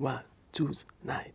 One, two, nine.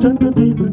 Chân.